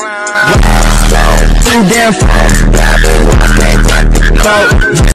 Too damn